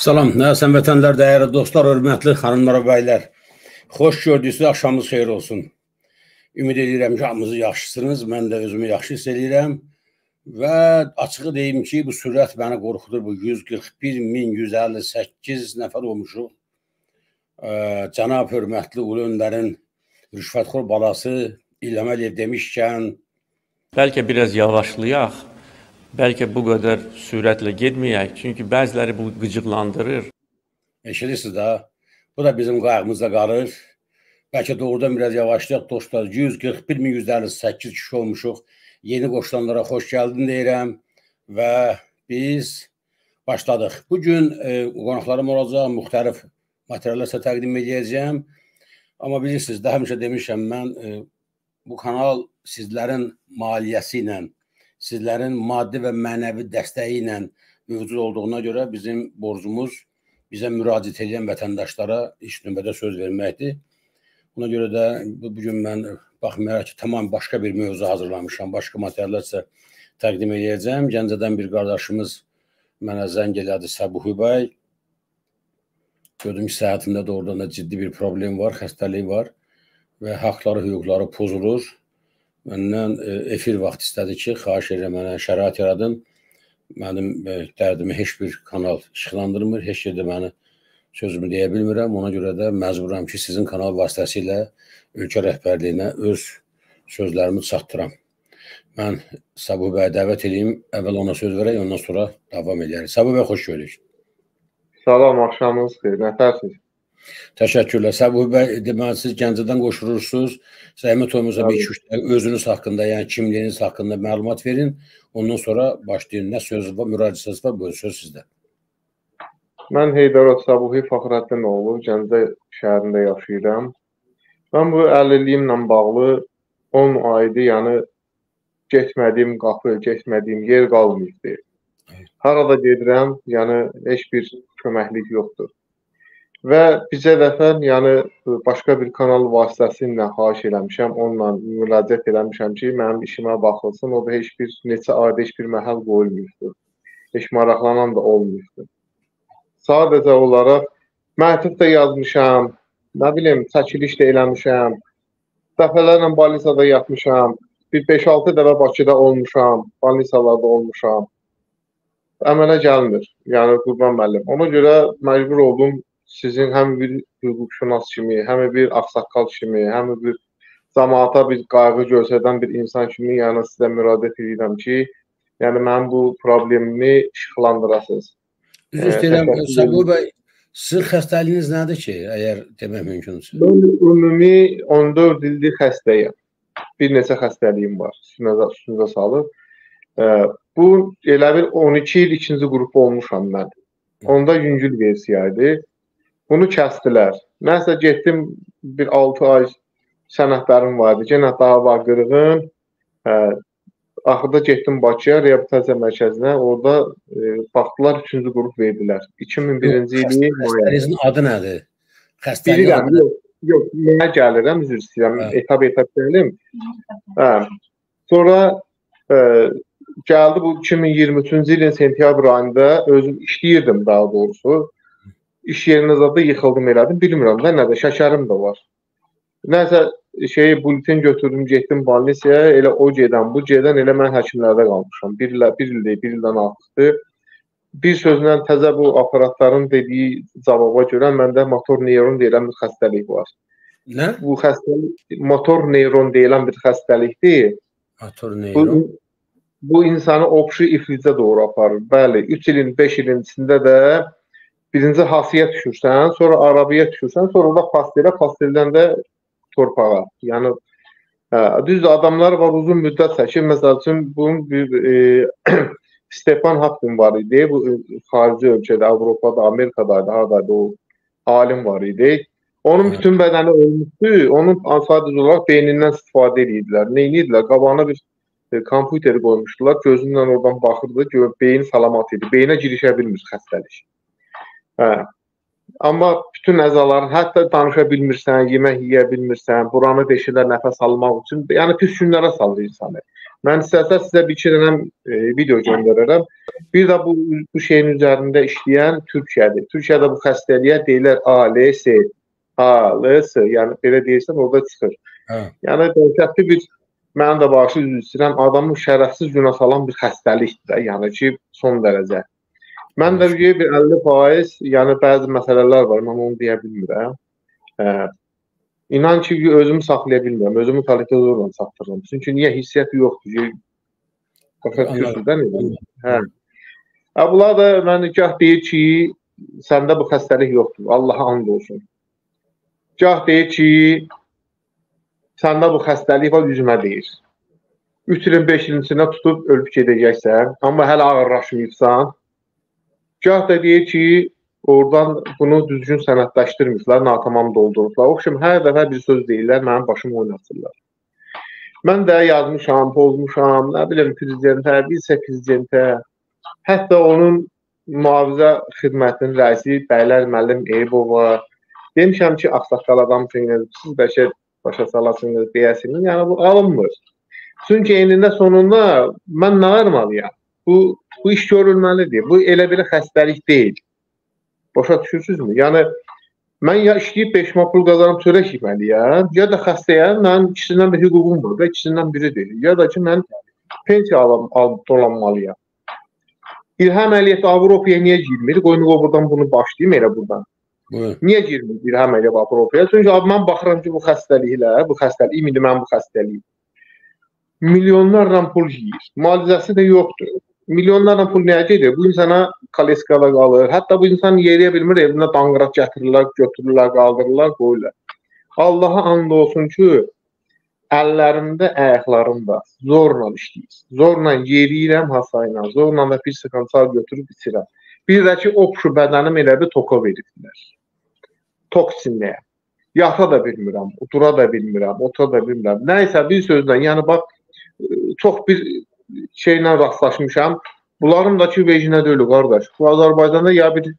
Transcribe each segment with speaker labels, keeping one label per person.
Speaker 1: Salam, nəsən vətənlər, dəyərli dostlar, hörmətli xanımlar və bəylər. Xoş gördüyünüz axşamınız xeyir olsun. Ümid edirəm ki, hamınızı yaxşısınız. Mən də özümü yaxşı hiss edirəm. Və açığı deyim ki, bu sürət məni qorxudur. Bu 141.158 nəfər olmuşuq. Cənab hörmətli Ulu Öndərin rüşvətxor balası İlham Əliyev demişkən
Speaker 2: Bəlkə biraz yavaşlayaq bəlkə bu qədər sürətlə getməyək, çünki bəziləri bu qıcıqlandırır.
Speaker 1: Eşidirsiniz də, bu da bizim qayğımızda qalır. Bəlkə doğrudan biraz yavaşlayaq dostlar. 141.158 kişi olmuşuq. Yeni qoşulanlara xoş gəldin deyirəm və biz başladıq. Bu gün e, qonaqlarım olacaq, müxtəlif materiallar sizə təqdim edəcəyəm. Amma bilirsiniz, də həmişə demişəm mən e, bu kanal sizlərin maliyyəsi ilə sizlərin maddi və mənəvi dəstəyi ilə mövcud olduğuna görə bizim borcumuz bizə müraciət edən vətəndaşlara ilk növbədə söz verməkdir. Buna görə də bu, gün mən baxmayaraq ki, tamam başqa bir mövzu hazırlamışam, başqa materiallar sizə təqdim edəcəm. Gəncədən bir qardaşımız mənə zəng elədi Səbuhi bəy. Gördüm ki, səhhətində doğrudan da ciddi bir problem var, xəstəlik var və haqları, hüquqları pozulur məndən e, efir vaxt istədi ki, xahiş edirəm mənə şərait yaradın. Mənim e, dərdimi heç bir kanal işıqlandırmır, heç yerdə məni sözümü deyə bilmirəm. Ona görə də məcburam ki, sizin kanal vasitəsilə ölkə rəhbərliyinə öz sözlərimi çatdıram. Mən Sabu bəyə dəvət edeyim, əvvəl ona söz verək, ondan sonra davam edərik. Sabu bəy, xoş gördük.
Speaker 3: Salam, axşamınız xeyir. Nətərsiniz?
Speaker 1: Təşəkkürlər. Səbuh bəy, deməli siz Gəncədən qoşulursunuz. Zəhmət olmasa bir iki özünüz haqqında, yəni kimliyiniz haqqında məlumat verin. Ondan sonra başlayın. Nə söz var, müraciətiniz var, buyurun söz sizdə.
Speaker 3: Mən Heydərov Səbuhi Fəxrəddinoğlu, Gəncə şəhərində yaşayıram. Mən bu əlilliyimlə bağlı 10 aydır, yəni getmədiyim qapı, getmədiyim yer qalmayıbdı. Harada gedirəm, yəni heç bir köməklik yoxdur. Və bizə dəfə, yəni başqa bir kanal vasitəsilə xahiş eləmişəm, onunla müraciət eləmişəm ki, mənim işimə baxılsın. O da heç bir neçə ayda heç bir məhəl qoyulmuşdur. Heç maraqlanan da olmuşdur. Sadəcə olaraq məktub da yazmışam, nə bilim, çəkiliş də eləmişəm. Dəfələrlə balnisada yatmışam. Bir 5-6 dəfə Bakıda olmuşam, balnisalarda olmuşam. Əmələ gəlmir. Yəni Qurban müəllim. Ona görə məcbur oldum sizin həm bir hüquqşünas kimi, həm bir ağsaqqal kimi, həm bir cəmaata bir qayğı göstərən bir insan kimi yəni sizə müraciət edirəm ki, yəni mənim bu problemimi işıqlandırasınız.
Speaker 1: Üzr istəyirəm, Səbu bəy, sizin xəstəliyiniz nədir ki, əgər demək mümkünsə?
Speaker 3: Mən ümumi 14 ildir xəstəyəm. Bir neçə xəstəliyim var. Üstünüzə, üstünüzə salıb. Bu elə bir 12 il ikinci qrup olmuşam mən. Onda yüngül versiya idi. Bunu kəsdilər. Nəsə getdim bir 6 ay sənədlərim vardı. Yenə daha var qırğın. Hə, axırda getdim Bakıya reabilitasiya mərkəzinə. Orada e, baxdılar 3-cü qrup verdilər. 2001-ci ili
Speaker 1: xəstəliyinizin adı nədir?
Speaker 3: Xəstəliyin adı yox, yox, mənə gəlirəm, üzr istəyirəm. Etap etap gəlim. Hə. Sonra e, gəldi bu 2023-cü ilin sentyabr ayında özüm işləyirdim daha doğrusu iş yerinə zada yıxıldım elədim. Bilmirəm də nədir, şəkərim də var. Nəsə şey bulletin götürdüm, getdim balnisiyaya, elə o gedən, bu gedən elə mən həkimlərdə qalmışam. Bir il, bir ildir, bir ildən artıqdır. Bir sözlə təzə bu aparatların dediyi cavaba görə məndə motor neyron deyilən bir xəstəlik var.
Speaker 1: Nə?
Speaker 3: Bu xəstəlik motor neyron deyilən bir xəstəlikdir.
Speaker 1: Motor neyron.
Speaker 3: Bu, bu insanı oxşu iflicə doğru aparır. Bəli, 3 ilin, 5 ilin içində də birinci hasiyə düşürsən, sonra arabaya düşürsən, sonra da pastelə, pasteldən də torpağa. Yəni hə, düzdür adamlar var uzun müddət çəkir. Məsəl üçün bunun bir e, Stepan Hapkin var idi. Bu e, xarici ölkədə, Avropada, Amerikada, hardaydı o alim var idi. Onun bütün bədəni ölmüşdü. Onun sadəcə olaraq beynindən istifadə edirdilər. Nə edirdilər? Qabağına bir e, kompüteri qoymuşdular. Gözündən oradan baxırdı. Gör, beyin salamat idi. Beyinə girişə bilmir xəstəlik. Hə. Amma bütün əzaların, hətta danışa bilmirsən, yemək yeyə bilmirsən, buranı deşirlər nəfəs almaq üçün, yəni pis günlərə salır insanı. Mən istəsəz sizə bir iki dənə e, video göndərərəm. Bir də bu bu şeyin üzərində işləyən Türkiyədir. Türkiyədə bu xəstəliyə deyirlər ALS, ALS, yəni belə deyirsən orada çıxır. Hə. Yəni dəhşətli bir mənim də üzr istəyirəm, adamı şərəfsiz günah salan bir xəstəlikdir də, yəni ki, son dərəcə. Mən də bir 50%, yəni bəzi məsələlər var, mən onu deyə bilmirəm. Hə, İnan ki, özümü saxlaya bilmirəm. Özümü kollektiv zorla saxlayıram. Çünki niyə hissiyat yoxdur başa düşürsüz də nə? Hə. Hə, bunlar da mən gah deyir ki, səndə bu xəstəlik yoxdur. Allaha and olsun. Gah deyir ki, səndə bu xəstəlik var, üzümə deyir. 3 ilin 5 ilin içində tutub ölüb gedəcəksən, amma hələ ağırlaşmayıbsan. Gah da deyir ki, Oradan bunu düzgün sənədləşdirmirlər, natamam doldurublar. O kimi hər dəfə bir söz deyirlər, mənim başımı oynatırlar. Mən də yazmışam, pozmuşam, nə bilim prezidentə, vice prezidentə, hətta onun mühafizə xidmətinin rəisi Bəylər müəllim Eybova demişəm ki, ağsaqqal adamsınız, siz bəlkə başa salasınız, deyəsiniz. Yəni bu alınmır. Çünki enində sonunda mən nə armalıyam? Bu bu iş görülməlidir. Bu elə bir xəstəlik deyil. Başa düşürsünüzmü? Yəni mən ya işləyib 5 manat pul qazanıb çörək yeməliyəm, ya da xəstəyəm, mənim ikisindən bir hüququm var və ikisindən biridir. Ya da ki mən pensiya alam, al, dolanmalıyam. İlham Əliyev Avropaya niyə girmir? Qoyun o buradan bunu başlayım elə buradan. Hı. Niyə girmir İlham Əliyev Avropaya? Çünki mən baxıram ki, bu xəstəliklə, bu xəstəlik, indi mən bu xəstəliyi milyonlarla pul yeyir. Müalicəsi də yoxdur milyonlarla pul nəyə gedir? Bu insana koleskada qalır. Hətta bu insan yeriyə bilmir, evinə danqıraq gətirirlər, götürürlər, qaldırırlar, qoyurlar. Allaha and olsun ki, əllərimdə, ayaqlarımda zorla işləyir. Zorla yeriyirəm hasayla, zorla da bir stəkan çay götürüb içirəm. Bir də ki, opşu bədənim elə bir toka veribdilər. Toksinliyə. Yata da bilmirəm, otura da bilmirəm, otura da bilmirəm. Nəysə bir sözlə, yəni bax çox bir şeylə rastlaşmışam. Bunların da ki vecnə deyil qardaş. Bu Azərbaycanda ya bir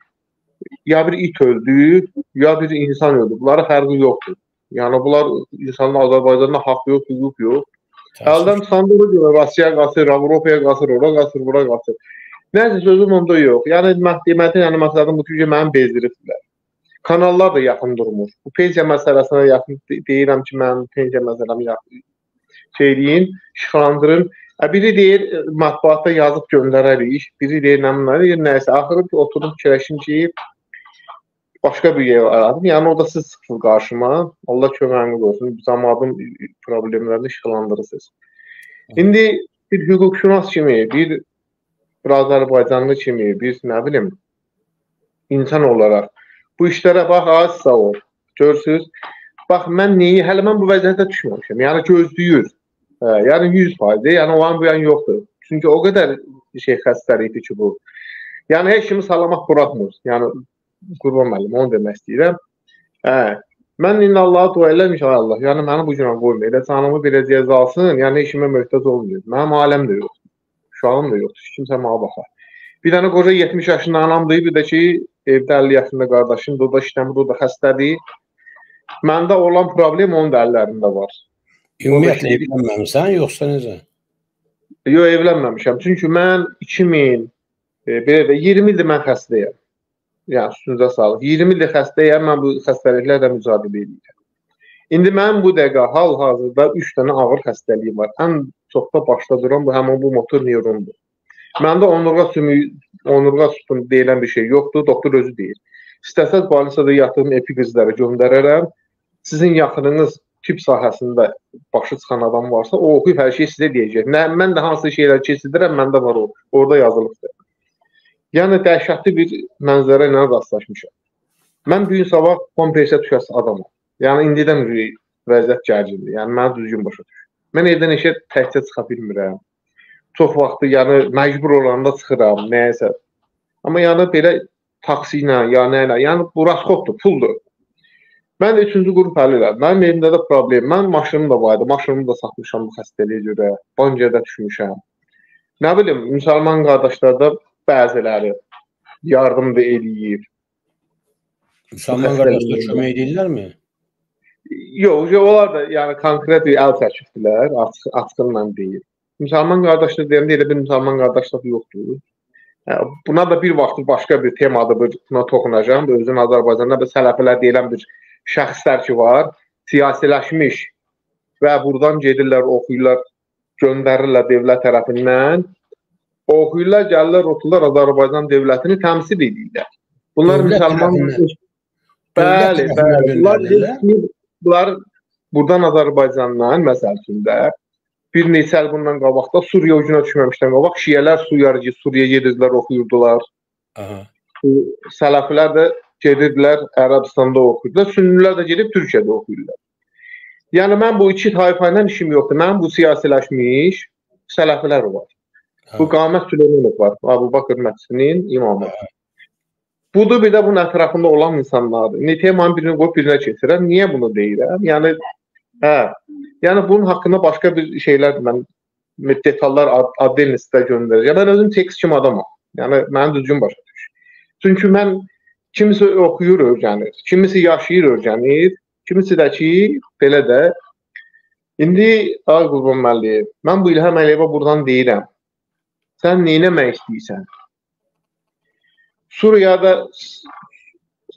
Speaker 3: ya bir it öldü, ya bir insan öldü. Bunların fərqi yoxdur. Yəni bunlar insanın Azərbaycanda haqq yox, hüquq yox. Əldən sandığı görə Rusiya qaçır, Avropaya qaçır, ora qaçır, bura qaçır. Nəsə sözüm onda yox. Yəni deməli, yəni məqsədim bu ki, məni bezdiribdilər. Kanallar da yaxın durmur. Bu pensiya məsələsinə yaxın deyirəm ki, mənim pensiya məsələmi yaxın şey deyin, işıqlandırın. Biri deyir mətbuatda yazıb göndərərik, biri deyir nə deyir, nəsə. Axırı oturub fikirləşim ki, başqa bir yer aradım. Yəni orada siz çıxdınız qarşıma. Allah köməyiniz olsun. Zamanın problemlərini işıqlandırırsınız. İndi bir hüquqşünas kimi, bir bir Azərbaycanlı kimi, bir nə bilim insan olaraq bu işlərə bax az sağ ol. Görürsüz? Bax mən nəyi hələ mən bu vəziyyətə düşməmişəm. Yəni gözləyir. Yəni 100%, yəni o an bu yan yoxdur. Çünki o qədər şey xəstəlikdir ki bu. Yəni heç kimi salamat buraxmır. Yəni Qurban müəllim onu demək istəyirəm. Hə. Mən indi Allah'a dua eləmişəm Allah. Yəni məni bu günə qoyma. Elə canımı belə cəzasın. Yəni işimə möhtac olmayım. Mənim ailəm də yoxdur. Uşağım da yoxdur. Kimsə mənə baxar. Bir dənə qoca 70 yaşında anamdır, bir də ki evdə 50 yaşında qardaşım, o da işləmir, o da xəstədir. Məndə olan problem onun da əllərində var.
Speaker 1: Ümumiyyətlə evlənməmisən, yoxsa necə?
Speaker 3: Yox, evlənməmişəm. Çünki mən 2000 e, belə də 20 ildir mən xəstəyəm. Yəni üstünüzə sağlıq. 20 ildir xəstəyəm, mən bu xəstəliklərlə mücadilə edirəm. İndi mənim bu dəqiqə hal-hazırda 3 dənə ağır xəstəliyim var. Ən çox da başda duran bu həmin bu motor neyrondur. Məndə onurğa sümüyü, onurğa sütun deyilən bir şey yoxdur, doktor özü deyir. İstəsəz balisada yatırım epikrizlərə göndərərəm. Sizin yaxınınız tibb sahəsində başı çıxan adam varsa, o oxuyub hər şeyi sizə deyəcək. Nə, mən də hansı şeylər keçidirəm, məndə var o. Orada yazılıbdır. Yəni dəhşətli bir mənzərə ilə rastlaşmışam. Mən bu gün sabah kompresiya düşəsi adamam. Yəni indidən vəziyyət gərgindir. Yəni məni düzgün başa düş. Mən evdən işə təkcə çıxa bilmirəm. Çox vaxtı yəni məcbur olanda çıxıram, nəyəsə. Amma yəni belə taksi ilə, ya nə ilə, yəni bu rasxoddur, puldur. Mən də üçüncü qrup həll elədim. Mənim evimdə də problem. Mən maşınım da var idi. Maşınımı da satmışam bu xəstəliyə görə. Bankada düşmüşəm. Nə bilim, müsəlman qardaşlarda bəziləri yardım da eləyir.
Speaker 1: Müsəlman qardaşlar kömək edirlərmi?
Speaker 3: Yox, onlar da yəni konkret əl çəkibdilər, açıq, açıqla deyil. müsəlman qardaşlıq deyəndə elə bir müsəlman qardaşlığı yoxdur. Hə, buna da bir vaxt başqa bir temada buna toxunacağam. Özün Azərbaycanda bir sələfilər deyilən bir şəxslər ki var, siyasiləşmiş və buradan gedirlər, oxuyurlar, göndərirlər dövlət tərəfindən. Oxuyurlar, gəlirlər, otururlar Azərbaycan dövlətini təmsil edirlər. Bunlar müsəlman Bəli, bəli. Bunlar, bunlar buradan Azərbaycandan məsəl üçün də bir neçə il bundan qabaqda Suriya ucuna düşməmişdən qabaq yarıcı Suriyaya gedirdilər, oxuyurdular. Aha. Sələfilər də gedirdilər Ərəbistanda oxuyurdular. Sünnilər də gedib Türkiyədə oxuyurdular. Yəni mən bu iki tayfa ilə işim yoxdur. Mənim bu siyasiləşmiş sələflər var. Hə. Bu Qamət Süleymanov var. Abu Bakır məscidinin imamı. Hə. Budur bir də bunun ətrafında olan insanlardır. Ne temanın birini qoyub birinə keçirəm. Niyə bunu deyirəm? Yəni hə. Yəni bunun haqqında başqa bir şeylər mən detallar addelnisdə göndərəcəm. Mən özüm tekst kimi adamam. Yəni məni düzgün başa düş. Çünki mən kimisi oxuyur, öyrənir, kimisi yaşayır, öyrənir, kimisi də ki, belə də indi ay Qurban müəllim, mən bu İlham Əliyevə buradan deyirəm. Sən nə etmək istəyirsən? Suriyada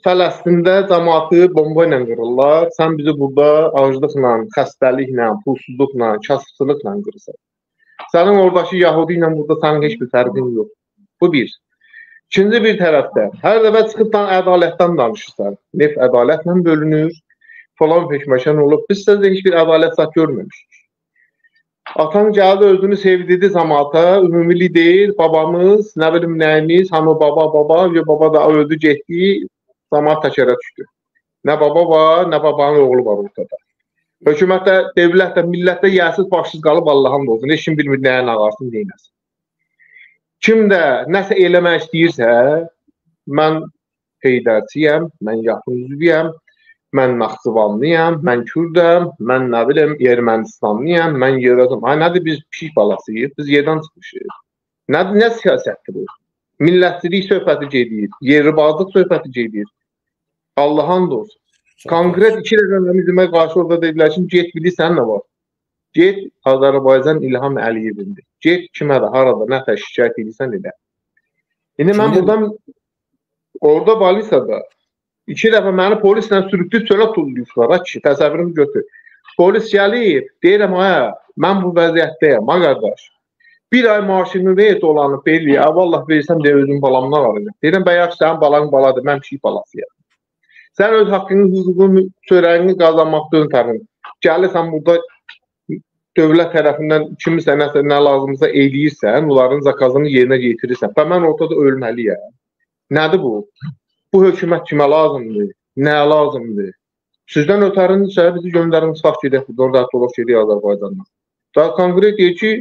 Speaker 3: Fələstində cəmaatı bomba ilə qırırlar. Sən bizi burada aclıqla, xəstəliklə, pulsuzluqla, kasıbçılıqla qırırsan. Sənin oradakı Yahudi ilə burada sənin heç bir fərqin yox. Bu bir. İkinci bir tərəfdə hər dəfə çıxıbdan ədalətdən danışırsan. Neft ədalətlə bölünür. Falan peşməşən olub. Biz sizdə heç bir ədalət zat görməmişik. Atan gəldi özünü sevdirdi zamata, ümumili deyil, babamız, nə bilim nəyimiz, hamı baba baba, və baba da öldü, getdi, zamat təkərə düşdü. Nə baba var, nə babanın oğlu var ortada. Hökumətdə, dövlətdə, millətdə yəsiz başsız qalıb Allahın olsun. Heç kim bilmir nəyə nağarsın, neynəsin. Kim də nəsə eləmək istəyirsə, mən Heydərçiyəm, mən yaxın üzvüyəm, mən Naxçıvanlıyam, mən Kürdəm, mən nə bilim Ermənistanlıyam, mən yerədim. Ha nədir biz pişik balasıyıq, biz yerdən çıxmışıq. Nə nə siyasətdir bu? Millətçilik söhbəti gedir, yeribazlıq söhbəti gedir. Allahın olsun. Konkret iki rəqəmimizə qarşı orada dedilər ki, get bilirsən nə var? Get Azərbaycan İlham Əliyevindir. Get kimə də harada nə tə şikayət edirsən elə. İndi mən buradan orada Balisada iki dəfə məni polislə sürütdü çölə tulluyublar. Ha kişi, təsəvvürümü götür. Polis gəlir, deyirəm, "Aya, mən bu vəziyyətdəyəm, ha qardaş." Bir ay maaşını ver dolanıb belli. Vallah versəm deyə özüm balamdan alacağam. Deyirəm, "Bəyək sənin balan baladır, mən pişik balasıyam." Sən öz haqqını, hüququnu, çörəyini qazanmaqdan təmin. Gəlirsən burada dövlət tərəfindən kimisə nəsə nə lazımsa eləyirsən, onların zakazını yerinə yetirirsən. Və mən ortada ölməliyəm. Nədir bu? Bu hökumət kimə lazımdır? Nə lazımdır? Sizdən ötərinsə bizi göndərin sağ gedək, orada dolaq gedək Azərbaycandan. Daha konkret deyir ki,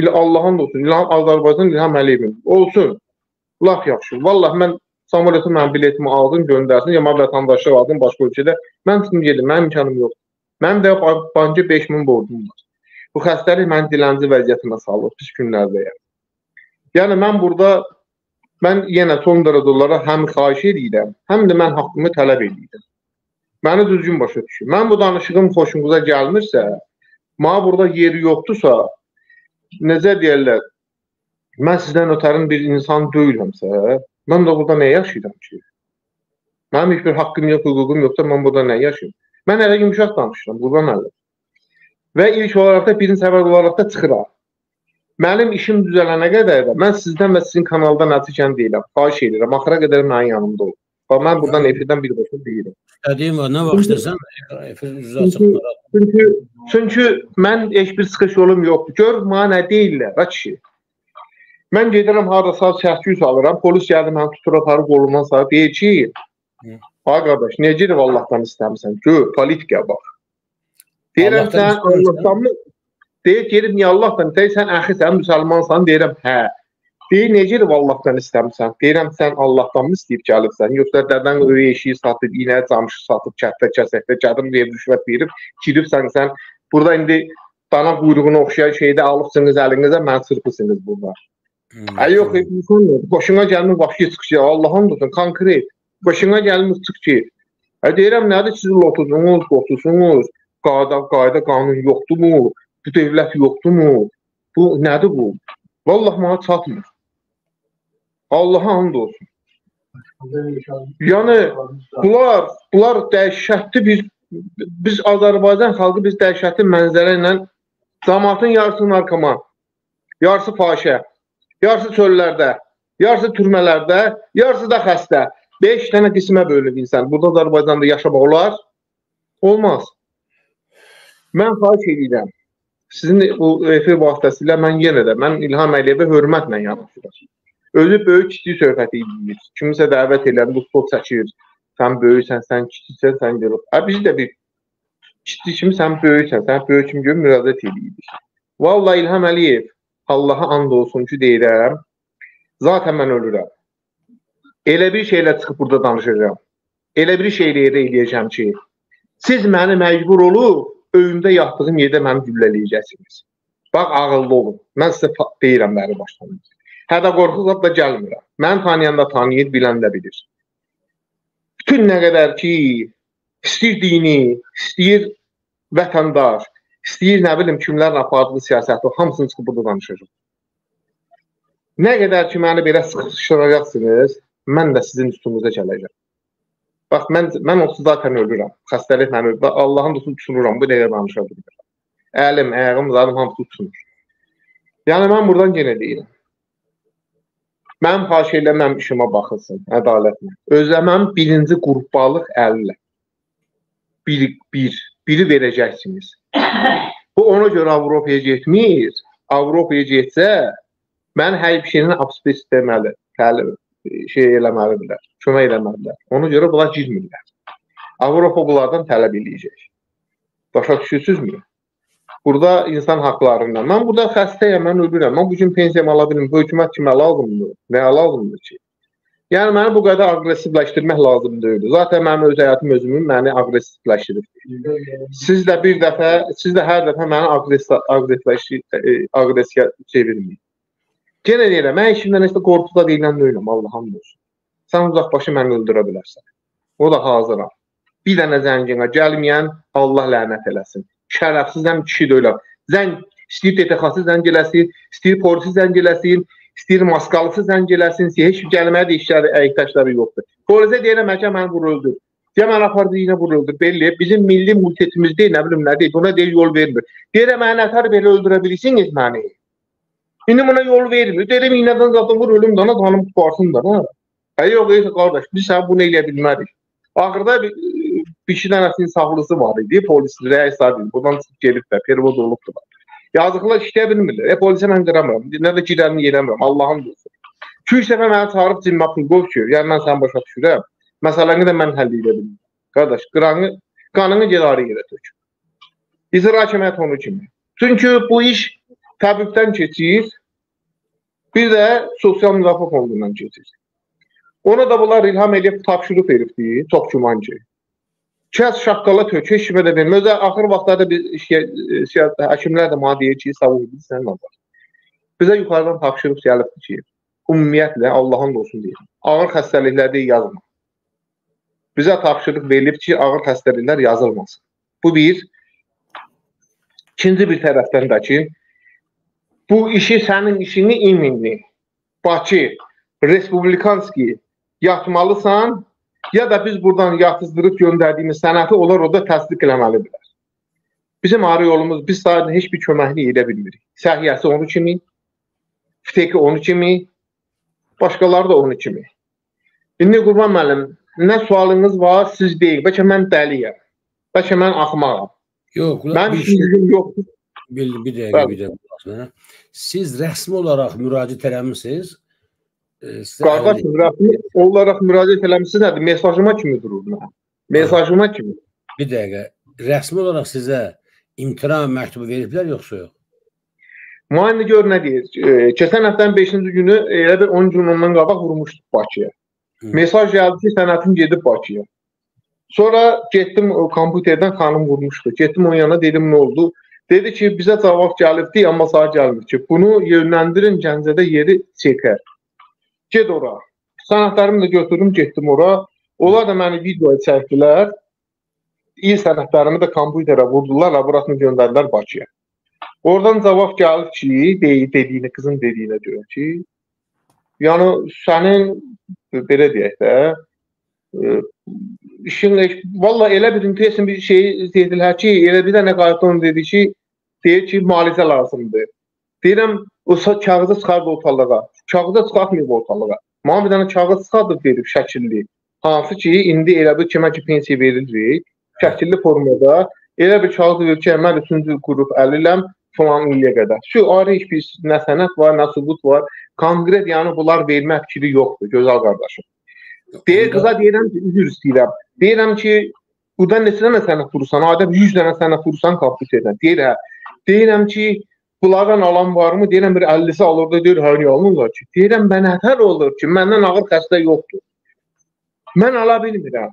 Speaker 3: ilə Allahın olsun, İlham Azərbaycan İlham Əliyevin olsun. Laf yaxşı. Vallah mən samolyota mənim biletimi aldım, göndərsin, ya mən vətəndaşlıq aldım başqa ölkədə. Mən çıxım gedim, mənim imkanım yoxdur. Mənim də bankə 5000 borcum var. Bu xəstəlik məni dilənci vəziyyətinə salır, pis günlərdəyəm. Yəni mən burada mən yenə son dərəcələrə həm xahiş edirəm, həm də mən haqqımı tələb edirəm. Məni düzgün başa düşün. Mən bu danışığım xoşunuza gəlmirsə, mənə burada yeri yoxdursa, necə deyirlər? Mən sizdən ötərin bir insan deyiləmsə, mən də burada nə yaşayıram ki? Mənim heç bir haqqım yox, hüququm yoxsa mən burada nə yaşayım? Mən hələ yumşaq danışıram, buradan ələ. Və ilk olaraq da birinci səbəb olaraq da çıxıram. Mənim işim düzələnə qədər də mən sizdən və sizin kanaldan nəticən deyirəm. Xahiş edirəm, axıra qədər mənim yanımda olun. Və mən buradan efirdən bir başa deyirəm.
Speaker 1: Dediyim var, nə vaxt istəsən, efir üzrə
Speaker 3: açıq. Çünki, çünki mən heç bir çıxış yolum yoxdur. Gör, mənə nə deyirlər, ha kişi. Mən gedirəm saat 800 alıram, polis gəldi məni tutur aparır qolundan sarı deyir ki, ay qardaş, necə də Allahdan istəmirsən? Gör, politikaya bax. Deyirəm sən Allahdanmı? Deyir gelib niyə Allahdan? Deyir sən əxi sən müsəlmansan? Deyirəm hə. Deyir necə Allahdan istəmirsən? Deyirəm sən Allahdanmı istəyib gəlibsən? Yoxsa dədən öyə eşiyi satıb, iynə camışı satıb, kətdə kəsəkdə gədim verib rüşvət verib, giribsən sən burada indi dana quyruğuna oxşayan şeydə alıbsınız əlinizə, mən çırpısınız burada. Ay yox, insan qoşuna gəlmir vəhşi çıxışı, Allahın olsun, konkret. Qoşuna gəlmir çıxışı. Ay deyirəm nədir sizin lotusunuz, qotusunuz? qayda, qayda qanun yoxdurmu? Bu dövlət yoxdurmu? Bu nədir bu? Vallahi mənə çatmır. Allaha and olsun. Yəni bunlar bunlar dəhşətli bir biz Azərbaycan xalqı biz dəhşətli mənzərə ilə cəmaatın yarısı narkoman, yarısı fahişə, yarısı çöllərdə, yarısı türmələrdə, yarısı da xəstə. 5 dənə qismə bölünür insan. Burada Azərbaycanda yaşamaq olar? Olmaz. Mən xahiş edirəm. Sizin bu efir vasitəsilə mən yenə də mən İlham Əliyevə hörmətlə yanaşıram. Özü böyük kiçik söhbəti edir. Kimisə dəvət edir, bu stol çəkir. Sən böyüksən, sən kiçiksən, sən gəl. Hə biz də bir kiçik kimi sən böyüksən, sən böyük kimi görüb müraciət edirik. Vallahi İlham Əliyev Allaha and olsun ki deyirəm, zaten mən ölürəm. Elə bir şeylə çıxıb burada danışacağam. Elə bir şeylə eləyəcəm ki, siz məni məcbur olub öyündə yatdığım yerdə məni güllələyəcəksiniz. Bax ağıllı olun. Mən sizə deyirəm məni başdan. Hədə qorxuqla da gəlmirəm. Mən tanıyanda tanıyır, bilən də bilir. Bütün nə qədər ki, istəyir dini, istəyir vətəndaş, istəyir nə bilim kimlərin apardığı siyasəti, hamısını çıxıb burada danışacaq. Nə qədər ki, məni belə sıxışdıracaqsınız, mən də sizin üstünüzə gələcəm. Bax, mən, mən onsuz zaten ölürəm. Xəstəlik məni ölür. Allahın dostunu tutunuram, bu dəqiqə danışa bilmirəm. Əlim, ayağım, zadım hamısı tutunur. Yəni, mən buradan yenə deyirəm. Mənim xahiş eləməm işimə baxılsın, ədalətlə. Özləməm birinci qrubalıq əllə. Bir, bir, biri verəcəksiniz. Bu ona görə Avropaya getmir. Avropaya getsə, mən hər bir şeyini absurs deməli, təlim şey eləməlidirlər, kömək eləməlidirlər. Ona görə bunlar girmirlər. Avropa bunlardan tələb eləyəcək. Başa düşürsünüzmü? Burada insan haqlarından. Mən burada xəstəyəm, mən ölürəm. Mən bu gün pensiyamı ala bilmirəm. Bu hökumət kimə lazımdır? Nəyə lazımdır ki? Yəni məni bu qədər aqressivləşdirmək lazım deyil. Zaten mənim öz həyatım özümü məni aqressivləşdirib. Siz də bir dəfə, siz də hər dəfə məni aqressivləşdir, aqressiya çevirməyin. Yenə deyirəm, mən işimdən heç də qorxuda deyilən deyiləm, Allahım olsun. Sən uzaqbaşı məni öldürə bilərsən. O da hazıram. Bir dənə zənginə gəlməyən Allah lənət eləsin şərəfsizəm kişi deyiləm. Zəng istəyir DTX-ı zəng eləsin, istəyir polisi zəng eləsin, istəyir maskalısı zəng eləsin, heç gəlmədi işləri, əykdaşları yoxdur. Polisə deyirəm, məhkəmə məni vuruldu. Deyə mən apardı yine vuruldu. Belli. Bizim milli multitimiz değil, ne bileyim ne değil. Buna değil yol vermir. Deyirəm, məni nətər belə öldürəbilirsiniz məni? İndi buna yol vermir. Deyirəm, iynədən zaten vur ölüm dana tanım tutarsın da. Ha? Hə, yox, ey, qardaş, biz sən bunu eləyə bilmərik. Axırda bir, bir iki dənəsinin sağlısı var idi. Polis rəis idi. Buradan çıxıb gediblər, pervod olubdular. Yazıqlar işləyə bilmirlər. E, polisə mən qıramıram. Nə də girəni yerəmirəm. Allahın dostu. 2-3 dəfə məni çağırıb cimmə pul qoy ki, yəni mən səni başa düşürəm. Məsələni də mən həll edə bilmirəm. Qardaş, qıranı, qanını gedari yerə tök. İcra hakimiyyət onu kimi. Çünki bu iş təbibdən keçir, bir də sosial müdafiə fondundan keçir. Ona da bunlar İlham Əliyev tapşırıb veribdi, çox güman ki. Kəs şaqqala tök, heç kimə də vermir. Özə axır vaxtlarda biz siyasət həkimlər də mənə deyir ki, savun bilirsən nə var. Bizə yuxarıdan tapşırıb gəlibdi ki, ümumiyyətlə Allahın olsun deyir. Ağır xəstəliklərdə yazma. Bizə tapşırıq verilib ki, ağır xəstəliklər yazılmasın. Bu bir. İkinci bir tərəfdən də ki, bu işi sənin işini iminli Bakı Respublikanski yatmalısan, ya da biz buradan yatızdırıb göndərdiyimiz sənəti onlar orada təsdiq eləməlidirlər. Bizim arı yolumuz, biz sadəcə heç bir köməklik edə bilmirik. Səhiyyəsi onu kimi, FTK onu kimi, başqaları da onu kimi. İndi Qurban müəllim, nə sualınız var, siz deyin. Bəlkə mən dəliyəm. Bəlkə mən axmağam.
Speaker 1: Yox,
Speaker 3: mən işim yoxdur.
Speaker 1: Bir, bir dəqiqə, bir dəqiqə. Siz rəsmi olaraq müraciət eləmisiniz?
Speaker 3: Qardaş, rəsmi olaraq müraciət eləmisiniz nədir? Mesajıma kimi durur mən. Mesajıma kimi.
Speaker 1: Bir dəqiqə. Rəsmi olaraq sizə imtina məktubu veriblər yoxsa yox?
Speaker 3: Müayinə gör nə deyir. Keçən həftənin 5-ci günü elə bir 10 gün ondan qabaq vurmuşduq Bakıya. Mesaj gəldi ki, sənətim gedib Bakıya. Sonra getdim kompüterdən xanım vurmuşdu. Getdim onun yanına dedim nə oldu? Dedi ki, bizə cavab gəlibdi, amma sağ gəlmir ki, bunu yönləndirin Gəncədə yeri çəkər. Get ora. Sənədlərimi də götürdüm, getdim ora. Onlar da məni videoya çəkdilər. İl sənədlərimi də kompüterə vurdular, laboratoriyaya göndərdilər Bakıya. Oradan cavab gəlir ki, deyi, dediyinə, qızın dediyinə görə ki, yəni sənin belə deyək də, e, işin valla elə bir interesin bir şey dedilər ki, elə bir dənə qayıtdan dedi ki, deyir ki, müalicə lazımdır. Deyirəm, o kağızı çıxardı ortalığa. Kağızı çıxartmayıb ortalığa. Mənə bir dənə kağız çıxardı verib şəkilli. Hansı ki, indi elə bir kimə ki pensiya veririk, şəkilli formada elə bir kağız verir ki, mən üçüncü qrup əliləm, falan illiyə qədər. Şu ayrı heç bir nə sənəd var, nə sübut var. Konkret yəni bunlar vermə fikri yoxdur, gözəl qardaşım. Deyir qıza deyirəm ki, üzr istəyirəm. Deyirəm ki, buradan neçə dənə sənəd vurursan? Adəm 100 dənə sənəd vurursan kompüterdən. Deyir hə. Deyirəm ki, bunlardan alan varmı? Deyirəm bir 50-si alırdı, deyir hə, niyə almırlar ki? Deyirəm bənətər olur ki, məndən ağır xəstə yoxdur. Mən ala bilmirəm.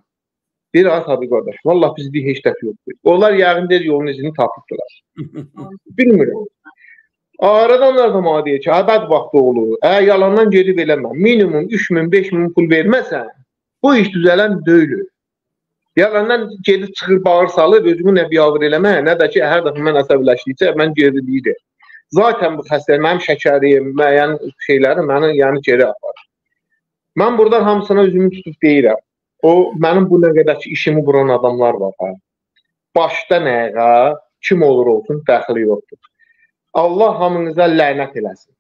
Speaker 3: Deyir, ay Sabi qardaş, vallah bizdə heç dəf yoxdur. Onlar yəqin deyir, yolun izini tapıbdılar. Bilmirəm. Aradan da mənə deyir ki, əbəd vaxtı olur. Ə, yalandan gedib eləmə. Minimum 3000, 5000 pul verməsən, bu iş düzələn deyil. Yalandan gedib çıxır, bağır salıb, özümü nə biabır eləmə, nə də ki, hər dəfə mən əsəbləşdikcə mən geri deyirəm. Zaten bu xəstəlik, mənim şəkərim, müəyyən şeyləri məni yəni geri aparır. Mən buradan hamısına üzümü tutub deyirəm. O mənim bu nə qədər ki işimi vuran adamlar var ha. Başda nəyə, kim olur olsun dəxli yoxdur. Allah hamınıza lənət eləsin.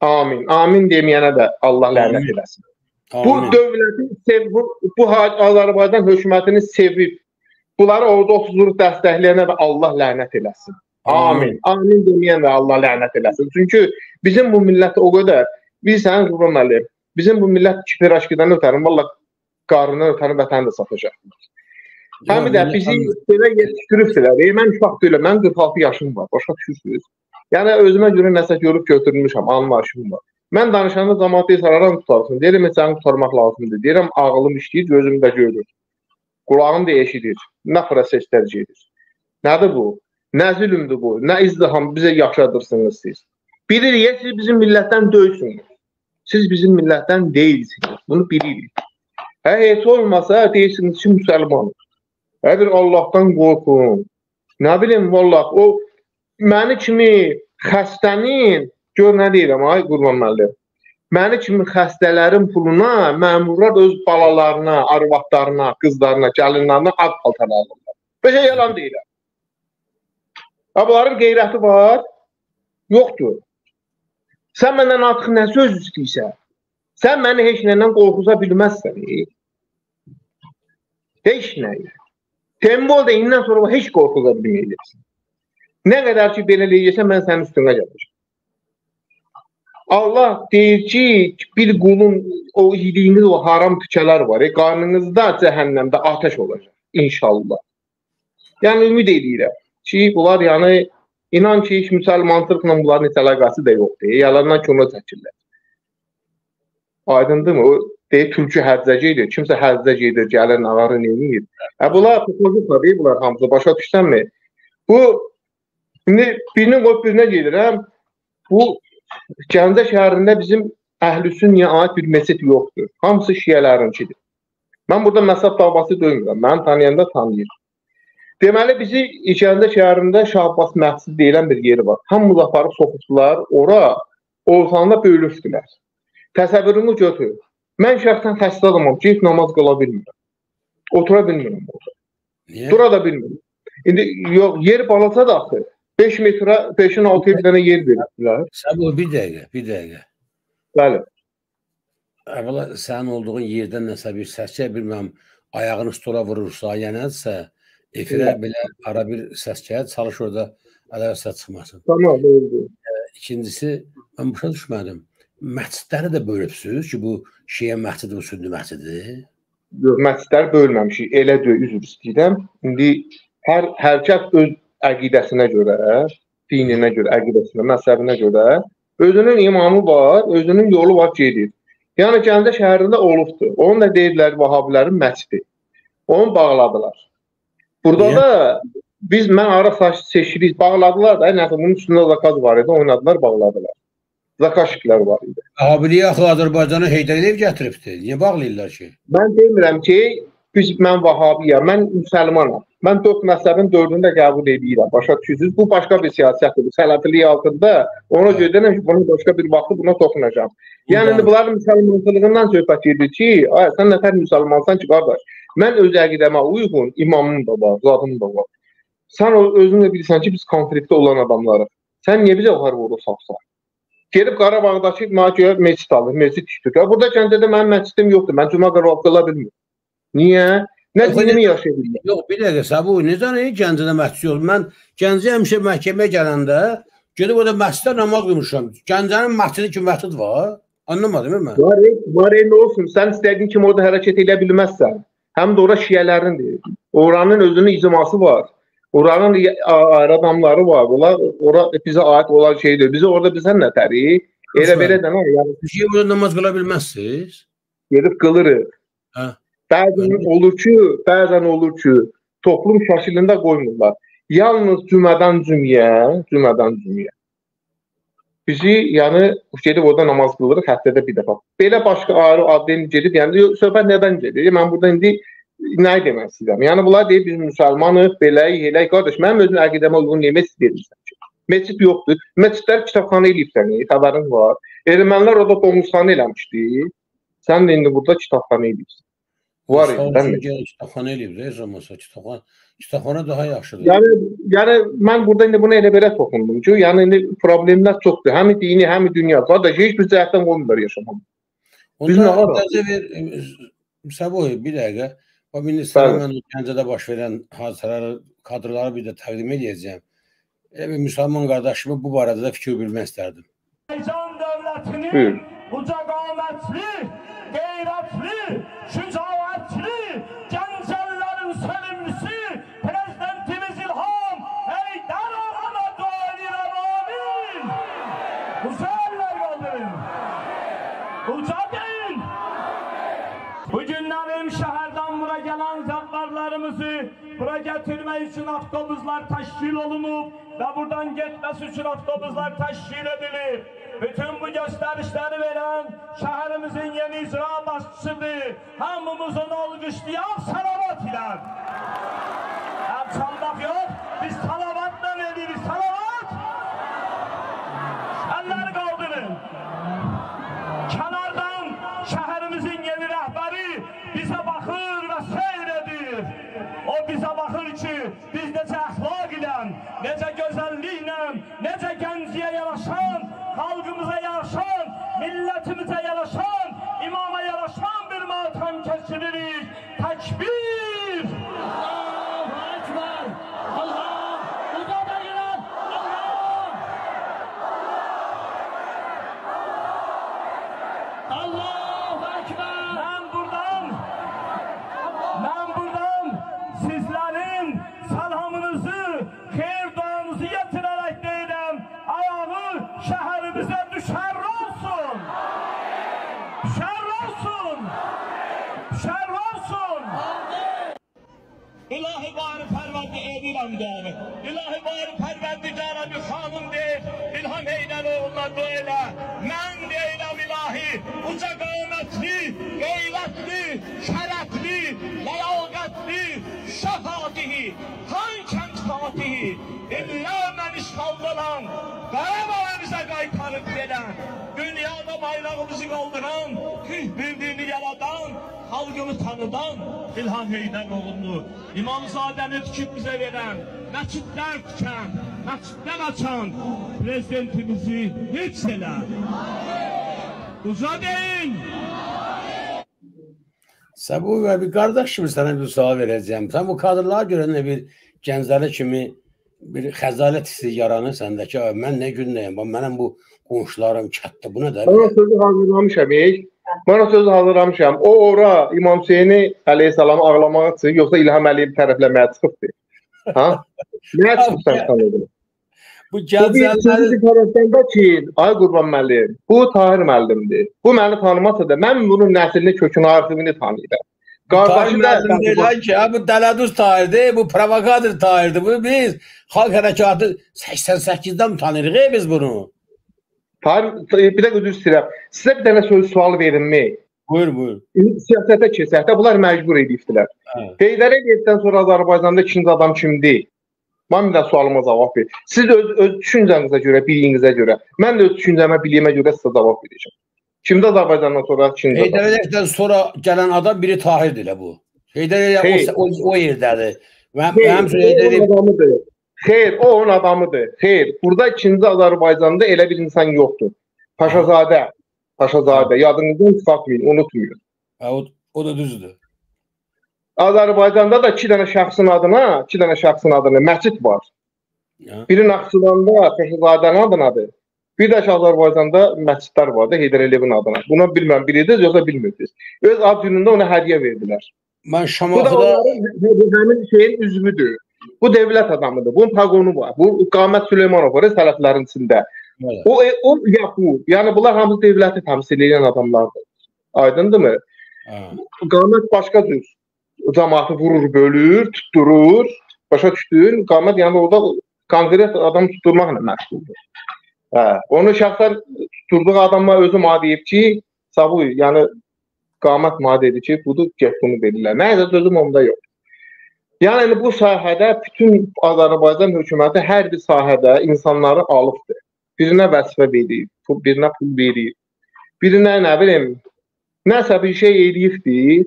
Speaker 3: Amin. Amin deməyənə də Allah lənət eləsin. Amin. Bu dövlətin sev bu, bu Azərbaycan hökumətini sevib bunları orada oturub dəstəkləyənə də Allah lənət eləsin. Amin. Amin deməyən də Allah lənət eləsin. Çünki bizim bu millət o qədər sənin qurban əlim. Bizim bu millət kipiraşkidən ötərim. Vallah qarnını ötəni vətəni də satacaqlar. Həm də bizi belə yetişdiribdilər. Mən uşaq deyiləm, mənim 46 yaşım var, başa düşürsünüz. Yəni özümə görə nəsə görüb götürmüşəm, anlayışım var. Mən danışanda cəmaatı sararam tutarsın. Deyirəm, səni tutarmaq lazımdır. Deyirəm, ağlım işləyir, gözüm də görür. Qulağım da eşidir. Nə proseslər gedir. Nədir bu? Nə zülmdür bu? Nə izdiham bizə yaşadırsınız siz? Bilirik, siz bizim millətdən deyilsiniz. Siz bizim millətdən deyilsiniz. Bunu bilirik. Hə, heç olmasa deyirsiniz ki, müsəlmanım. Hə, bir Allahdan qorxun. Nə bilim, vallah, o məni kimi xəstənin, gör nə deyirəm, ay qurban müəllim. Məni kimi xəstələrin puluna məmurlar öz balalarına, arvadlarına, qızlarına, gəlinlərine ad paltar alırlar. Belə yalan deyirəm. Ha, bunların qeyrəti var? Yoxdur. Sən məndən artıq nə söz istəyirsən? Sən məni heç nədən qorxuza bilməzsən. E? Heç nəyə. Tembol da indən sonra heç qorxuza bilməyəcəksən. Nə qədər ki belə eləyirsən, mən sənin üstünə gələcəm. Allah deyir ki, bir qulun o yediyiniz o haram tükələr var. E, qarnınızda cəhənnəmdə ateş olacaq inşallah. Yəni ümid edirəm ki, bunlar yəni inan ki, heç müsəlmanlıqla bunların heç əlaqəsi də yoxdur. E, yalandan kino çəkirlər. Aydındırmı? O deyir tülkü həccə gedir. Kimsə həccə gedir, gəlir nağarı neyir? Hə bunlar futbolcular deyil bunlar hamısı. Başa düşsənmi? Bu indi birini qoyub birinə gedirəm. Bu Gəncə şəhərində bizim Əhlüsünnəyə aid bir mesid yoxdur. Hamısı şiələrinkidir. Mən burada məsəb davası döymürəm. Məni tanıyanda tanıyır. Deməli bizi Gəncə şəhərində Şah Abbas məscidi deyilən bir yeri var. Hamımız aparıb soxubdular. Ora ortalıqda bölüşdülər. Təsəvvürünü götür. Mən şəxsən xəstə adamam heç namaz qıla bilmirəm. Otura bilmirəm orada. Niyə? Dura da bilmirəm. İndi yox, yer balaca da axı. 5 metrə 5-in 6-ya bir dənə yer verdilər.
Speaker 1: Sən bu bir dəqiqə, bir dəqiqə.
Speaker 3: Bəli.
Speaker 1: Əvvəla sənin olduğun yerdən nəsə bir səs gəlir, bilmirəm, ayağını stola vurursa, yəni nəsə efirə belə ara bir səs gəlir, çalış orada əlaqə səs çıxmasın.
Speaker 3: Tamam, doğrudur.
Speaker 1: İkincisi, mən başa düşmədim məscidləri də bölübsüz ki, bu Şiə məscidi, bu Sünni məscididir?
Speaker 3: Yox, məscidləri bölməmişik. Elə deyil, üzr istəyirəm. İndi hər hər kəs öz əqidəsinə görə, dininə görə, əqidəsinə, məzhəbinə görə özünün imamı var, özünün yolu var gedir. Yəni Gəncə şəhərində olubdu. Onu da deyirlər Vahabilərin məscidi. Onu bağladılar. Burada Niyə? da biz mən ara seçirik, bağladılar da, nəsə bunun üstündə zakaz var idi, oynadılar, bağladılar. Zakaşiklər var idi.
Speaker 1: Abiliyə axı Azərbaycanı Heydər Əliyev gətiribdi. Niyə bağlayırlar ki?
Speaker 3: Mən demirəm ki, biz mən Vahabiyəm, mən müsəlmanam. Mən 4 məsələnin 4-ünü də qəbul edirəm. Başa düşürsüz? Bu başqa bir siyasətdir. Sələfilik altında. Ona görə deyirəm ki, bunu başqa bir vaxtda buna toxunacağam. Yəni indi bunların müsəlmanlığından söhbət gedir ki, ay sən nətər müsəlmansan ki, qardaş? Mən öz əqidəmə uyğun imamım da var, zadım da var. Sən özün də bilirsən ki, biz konfliktdə olan adamlarıq. Sən niyə bizə yuxarı vurur sapsan? Gedib Qarabağdakı mənə görə məscid alır, məscid tikdir. Burada Gəncədə mənim məscidim yoxdur. Mən cümə qərarı qıla bilmirəm. Niyə? Nə dinimi yaşaya bilmirəm.
Speaker 1: Yox, bir dəqiqə Sabu, necə nə Gəncədə məscid olur? Mən Gəncə həmişə məhkəməyə gələndə gedib orada məsciddə namaz qılmışam. Gəncənin məscidi kimi məscid var. Anlamadım mən.
Speaker 3: Var, var olsun? Sən istədiyin kimi orada hərəkət edə bilməzsən. Həm də ora şiələrindir. Oranın özünün icması var. Oranın ayrı adamları var. Onlar ora bizə aid olan şeydir. Bizə orada bizə nə təri? Elə belə də nə? Yəni
Speaker 1: şey burada namaz qıla bilməzsiniz.
Speaker 3: Gedib qılırıq.
Speaker 1: Hə.
Speaker 3: Bəzən olur ki, bəzən olur ki, toplum şəklində qoymurlar. Yalnız cümədən cümləyə, cümədən cümləyə. Bizi, yəni gedib orada namaz qılırıq həftədə bir dəfə. Belə başqa ayrı adden gedib, yəni söhbət nədən gedir? Mən burada indi nə demək istəyirəm? Yəni bunlar deyir biz müsəlmanıq, beləyik, eləyik. Qardaş, mənim özüm əqidəmə uyğun niyə məscid deyirsən ki? Məscid yoxdur. Məscidlər kitabxana eləyibsən, xəbərin var. Ermənilər orada domuzxana eləmişdi. Sən də indi burada kitabxana eləyirsən. Var idi?
Speaker 1: Kitabxana eləyib, də zamansa kitabxana kitabxana daha yaxşıdır.
Speaker 3: Yəni yəni mən burada indi bunu elə belə toxundum ki, yəni indi problemlər çoxdur. Həm dini, həm dünya. Qardaş heç bir cəhətdən olmur yaşamaq.
Speaker 1: Onda təzə ver Səboy bir dəqiqə. O ministerə mən Gəncədə baş verən hadisələri, kadrları bir də təqdim edəcəyəm. Elə bir müsəlman qardaşımı bu barədə də fikir bilmək istərdim.
Speaker 4: Azərbaycan dövlətinin uca qamətli, qeyrətli, şücaətli, bura gətirmək üçün avtobuslar təşkil olunub və buradan getməsi üçün avtobuslar təşkil edilib. Bütün bu gösterişleri veren şehrimizin yeni icra başçısıdır. Hamımızın alkışlayan salavat ile. Hem çalmak yok, biz salavatla ne de gözelliğine, ne de olan doğru. İlahi bari perverdikara bir hanım değil, ilham eyler oğluna böyle. Men değilim ilahi, uca gaymetli, gayretli, şerefli, leyaketli, şefatihi, han kent fatihi, illa men işkaldılan, karabalarımıza kaytarıp veren, dünyada bayrağımızı kaldıran, bir halkını tanıdan İlhan Heydəroğlunu, İmamzadəni tikib bizə verən, məscidlər tikən, məscidlər açan prezidentimizi hiç elə. Uca deyin.
Speaker 1: Səbu və bir qardaş kimi sənə bir sual verəcəyəm. Sən bu kadrlara görə nə bir gəncləri kimi bir xəzalət hissi yaranır səndəki. "Ay, Mən nə gündəyəm? Bax mənim bu qonşularım çatdı. Bu nə də?
Speaker 3: Mən sözü hazırlamışam. ey. Mən o sözü hazırlamışam. O ora İmam Hüseyni əleyhissalamı ağlamağa çıxır, yoxsa İlham Əliyev tərəfləməyə çıxıbdı. Ha? Nə çıxırsan sən orada?
Speaker 1: Bu
Speaker 3: Bu bir
Speaker 1: gənclərləri
Speaker 3: sözü tərəfdən də ki, ay Qurban müəllim, bu Tahir müəllimdir. Bu məni tanımasa da mən bunun nəslini, kökünü, arxivini tanıyıram. Qardaşı da
Speaker 1: Qardaşım deyirlər ki, ha, bu Dələduz Tahirdir, bu provokator Tahirdir. Bu biz xalq hərəkatı 88-dən mi tanıyırıq ey biz bunu?
Speaker 3: Tahir bir də üzr istəyirəm. Sizə bir dənə söz sual verimmi?
Speaker 1: Buyur, buyur.
Speaker 3: Siyasətə keçəkdə bunlar məcbur edibdilər.
Speaker 1: Hə.
Speaker 3: Heydər Əliyevdən sonra Azərbaycanda ikinci adam kimdir? Mən bir də sualıma cavab ver. Siz öz, öz düşüncənizə görə, biliyinizə görə, mən də öz düşüncəmə, biliyimə görə sizə cavab verəcəm. Kimdə Azərbaycandan sonra ikinci
Speaker 1: Heydər? Əliyevdən sonra gələn adam biri Tahirdir elə bu. Heydər Əliyev
Speaker 3: Xeyr.
Speaker 1: o, o, o yerdədir. Və
Speaker 3: o
Speaker 1: Heydər Əliyev.
Speaker 3: Xeyr, o onun adamıdır. Xeyr, burada ikinci Azərbaycanda elə bir insan yoxdur. Paşazadə, Paşazadə, yadınızdan çıxartmayın, unutmayın.
Speaker 1: Hə, o, o da düzdür.
Speaker 3: Azərbaycanda da iki dənə şəxsin adına, iki dənə şəxsin adına məscid var.
Speaker 1: Hə.
Speaker 3: Biri Naxçıvanda Paşazadənin adınadır. Bir də ki, Azərbaycanda məscidlər var da Heydər Əliyevin adına. Bunu bilmirəm, bilirdiniz yoxsa bilmirdiniz. Öz ad günündə ona hədiyyə verdilər.
Speaker 1: Mən
Speaker 3: Bu da
Speaker 1: Şamaxıda
Speaker 3: onların hə- həmin şeyin üzvüdür. Bu dövlət adamıdır. Bunun paqonu var. Bu Qamət Süleymanov var sələflərin içində.
Speaker 1: Bəli.
Speaker 3: O e, o ya bu. Yəni bunlar hamısı dövləti təmsil edən adamlardır. Aydındırmı?
Speaker 1: hə.
Speaker 3: Qamət başqa cür. Cəmaatı vurur, bölür, tutturur. Başa düşdün? Qamət yəni orada konkret adam tutturmaqla məşğuldur. Hə, onu şəxsən tutturduğu adamlar özü mənə deyib ki, Sabu, yəni qamət mənə dedi ki, budur, get bunu verirlər. Nəsə sözüm onda yox. Yəni bu sahədə bütün Azərbaycan hökuməti hər bir sahədə insanları alıbdır. Birinə vəzifə verir, pul- birinə pul verir. Birinə nə bilim, nəsə bir şey eləyibdi.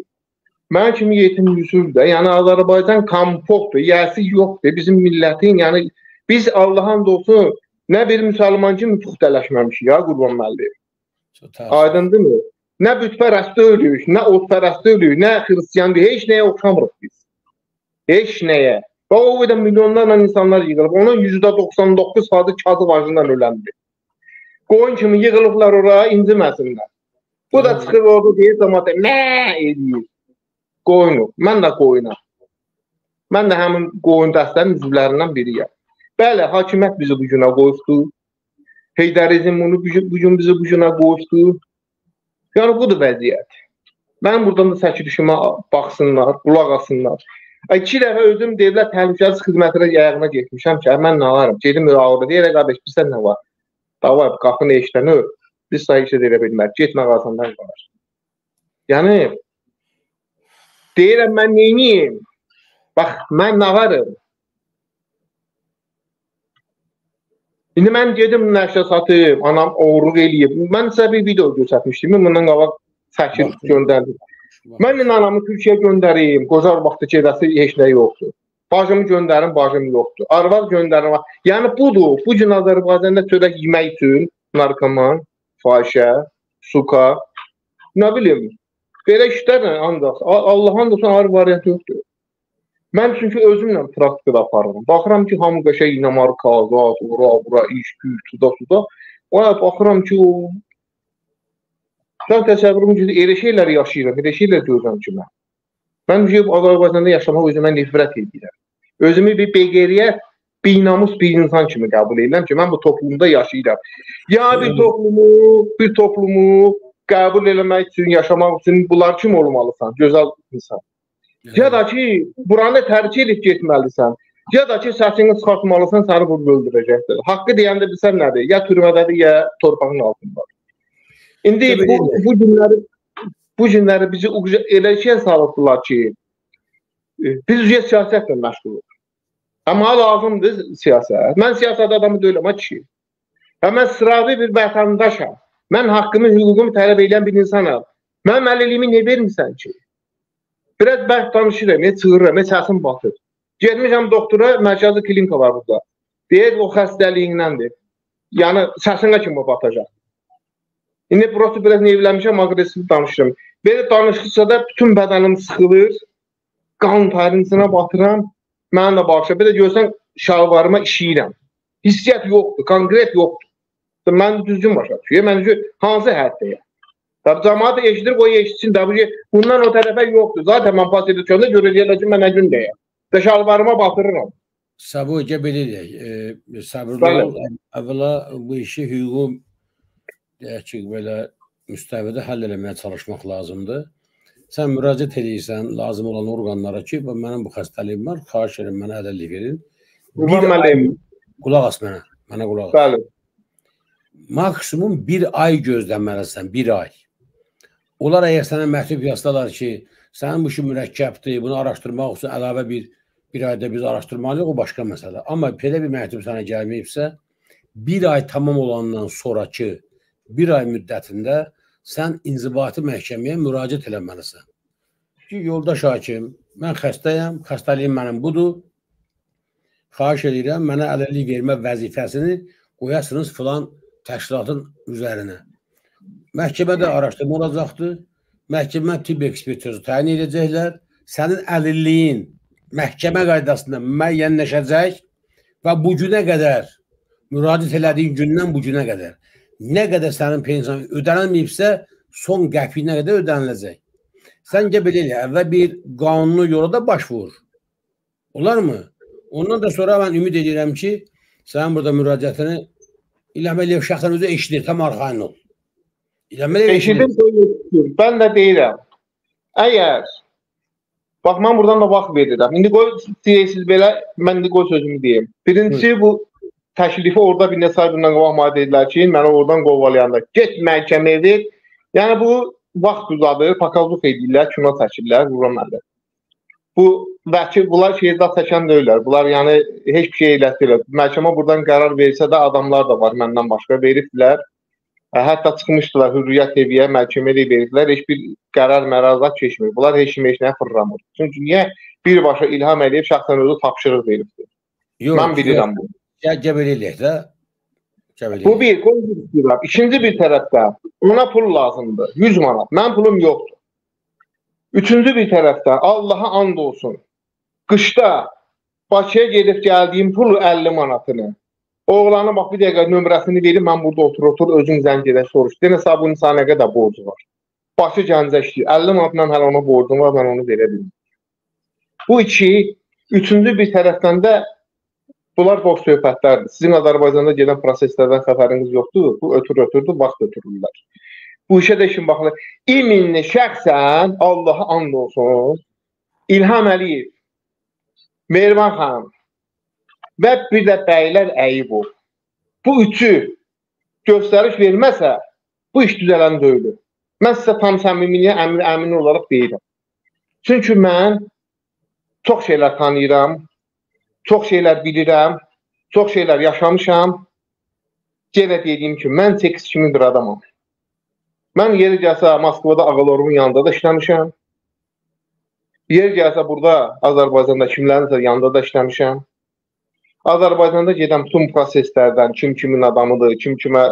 Speaker 3: Mən kimi yetim yüzür də, yəni Azərbaycan kompotdur, yəsi yoxdur. Bizim millətin, yəni biz Allahın olsun nə bir müsəlman kimi puxtələşməmişik ya Qurban müəllim. Aydındırmı? Nə bütpərəstə ölüyük, nə otpərəstə ölüyük, nə xristian deyil, heç nəyə oxşamırıq biz. Heç nəyə. Və o qədər milyonlarla insanlar yığılıb. Onun %99 faizı kazı vacından öləndir. Qoyun kimi yığılıblar ora, inciməsinlər. Bu da çıxır orada deyir cəmaata, nə edir? Qoyunu. Mən də qoyunam. Mən də həmin qoyun dəstənin üzvlərindən biriyəm. Bəli, hakimiyyət bizi bu günə qoyubdu. Heydərizm bunu bu gün- bizi bu günə qoyubdu. Yəni budur vəziyyət. Mən buradan da çəkilişimə baxsınlar, qulaq assınlar. İki dəfə özüm Dövlət Təhlükəsizlik Xidmətinə yayağına getmişəm ki, mən nə varım? Gedim orada deyir, qardaş, bizdə nə var? Davay, qapını eşlənir. Biz sahə işə deyə bilmərik. Getmə qazandan qalır. Yəni deyirəm mən neyniyim? Bax, mən nə varım? İndi mən gedim nəşə satım, anam oğurluq eləyib. Mən sizə bir video göstərmişdim. Bundan qabaq çəkib göndərdim. Mən anamı Türkiyəyə göndərim. Qocar vaxtı gedəsi heç nə yoxdur. Bacımı göndərim, bacım yoxdur. Arvad göndərim. Yəni budur. Bu gün Azərbaycanda çörək yemək üçün narkoman, fahişə, suka, nə bilim, belə işlərlə ancaq Allahın da ayrı variant yoxdur. Mən çünki özümlə praktikada aparıram. Baxıram ki, hamı qəşəng Dinamarka, Azad, ora, bura, iş, güc, suda, suda. Ona baxıram ki, o Sən təsəvvürüm ki, elə şeyləri yaşayıram, elə şeylər görürəm ki mən. Mən ki, Azərbaycanda yaşamaq özümə nifrət edirəm. Özümü bir beqeriyyət, binamus bir insan kimi qəbul edirəm ki, mən bu toplumda yaşayıram. Ya bir toplumu, bir toplumu qəbul eləmək üçün, yaşamaq üçün bunlar kim olmalısan? Gözəl insan. Ya da ki, buranı tərk edib getməlisən. Ya da ki, səsini çıxartmalısan, səni vurub öldürəcəkdir. Haqqı deyəndə bilsən nədir? Ya türmədədir, ya torpağın altında. İndi bu, bu günləri bu günləri bizi elə şey salıbdılar ki, e, biz ücret siyasətlə məşğuluq. Amma lazımdır siyasət. Mən siyasət adamı deyiləm, ha kişi. Və mən sıravi bir vətəndaşam. Mən haqqımı, hüququmu tələb edən bir insanam. Mənim əliliyimi niyə vermirsən ki? Biraz bərk danışıram, heç çığırıram, heç səsim batır. Getmişəm doktora, mərkəzi klinika var burada. Deyir, o xəstəliyindəndir. Yəni səsinə kimi batacaq. İndi burası biraz nevləmişəm, aqressiv danışıram. Belə danışdıqca da bütün bədənim sıxılır. Qan tərinsinə batıram. Mənə də bağışla. Bir də görsən şalvarıma işiyirəm. Hissiyyat yoxdur, konkret yoxdur. Mən düzgün başa düşürəm. Mən ki, hansı həddəyəm? Tabii cəmaat eşidir, o eşitsin. Tabii ki, bundan o tərəfə yoxdur. Zaten mən pas edəcəndə görəcəklər ki, mən nə gün deyəm. Və şalvarıma batırıram.
Speaker 1: Səbu Ece belə deyək, e, səbirli ol. Əvvəla bu işi hüququ deyək ki, belə müstəvidə həll eləməyə çalışmaq lazımdır. Sən müraciət edirsən lazım olan orqanlara ki, "Bax, mənim bu xəstəliyim var, xahiş edirəm mənə ədəllik verin.
Speaker 3: Qurban müəllim.
Speaker 1: Qulaq as mənə, mənə qulaq as.
Speaker 3: Bəli.
Speaker 1: Maksimum bir ay gözləməlisən, bir ay. Onlar əgər sənə məktub yazsalar ki, sənin bu işin mürəkkəbdir, bunu araşdırmaq üçün əlavə bir bir ayda biz araşdırmalıyıq, o başqa məsələ. Amma belə bir məktub sənə gəlməyibsə, bir ay tamam olandan sonrakı bir ay müddətində sən inzibati məhkəməyə müraciət eləməlisən. Ki, yoldaş hakim, mən xəstəyəm, xəstəliyim mənim budur. Xahiş edirəm, mənə əlillik vermə vəzifəsini qoyasınız filan təşkilatın üzərinə. Məhkəmədə araşdırma olacaqdır. Məhkəmə tibb ekspertizi təyin edəcəklər. Sənin əlilliyin məhkəmə qaydasında müəyyənləşəcək və bu günə qədər müraciət elədiyin gündən bu günə qədər nə qədər sənin pensiyan ödənilməyibsə son qəpiyinə qədər ödəniləcək. Sən gəl belə elə, əvvəl bir qanuni yola da başvur. Olarmı? Ondan da sonra mən ümid edirəm ki, sənin burada müraciətini İlham Əliyev şəxsən özü eşidir, tam arxayın ol.
Speaker 3: İlham Əliyev eşidir. Mən də deyirəm, əgər Bax, mən buradan da vaxt verirəm. İndi qoy deyəsiz belə, mən indi qoy sözümü deyim. Birincisi, bu təklifi orada bir neçə ay bundan qabaq mənə dedilər ki, məni oradan qovalayanda get məhkəməyə ver. Yəni bu vaxt uzadır, pakazlıq edirlər, kino çəkirlər, vururam məndə. Bu vəkil bunlar şehirdə çəkən deyirlər. Bunlar yəni heç bir şey elətdirlər. Məhkəmə buradan qərar versə də adamlar da var məndən başqa veribdilər. Hətta çıxmışdılar Hürriyyət TV-yə, məhkəməyə verdilər. Heç bir qərar mərazat keçmir. Bunlar heç kim heç nəyə fırlamır. Çünki niyə birbaşa İlham Əliyev şəxsən özü tapşırıq veribdir.
Speaker 1: Yox,
Speaker 3: Mən bilirəm bunu.
Speaker 1: Gəbər eləyək də. Gəbər
Speaker 3: Bu bir, qoy İkinci bir tərəfdə ona pul lazımdır. 100 manat. Mən pulum yoxdur. Üçüncü bir tərəfdə Allaha and olsun. Qışda Bakıya gedib gəldiyim pul 50 manatını Oğlanı bax bir dəqiqə nömrəsini verir, mən burada otur otur özün zəng edək soruş. Denə sağ bunun sənə nə qədər borcu var? Başı Gəncə işləyir. 50 manatla hələ ona borcum var, mən onu verə bilmirəm. Bu iki, üçüncü bir tərəfdən də bunlar boş söhbətlərdir. Sizin Azərbaycanda gedən proseslərdən xəbəriniz yoxdur. Bu ötür ötürdü, vaxt ötürürlər. Bu işə də işin baxılır. İminli şəxsən Allaha and olsun. İlham Əliyev, Mehriban xanım, və bir də bəylər Əyibov. Bu üçü göstəriş verməsə, bu iş düzələn deyil. Mən sizə tam səmimiliyə əmin, əmin olaraq deyirəm. Çünki mən çox şeylər tanıyıram, çox şeylər bilirəm, çox şeylər yaşamışam. Yenə dediyim ki, mən Çeks kimi bir adamam. Mən yeri gəlsə Moskvada ağalorumun yanında da işləmişəm. Yer gəlsə burada Azərbaycanda kimlərinsə yanında da işləmişəm. Azərbaycanda gedən bütün proseslərdən kim kimin adamıdır, kim kimə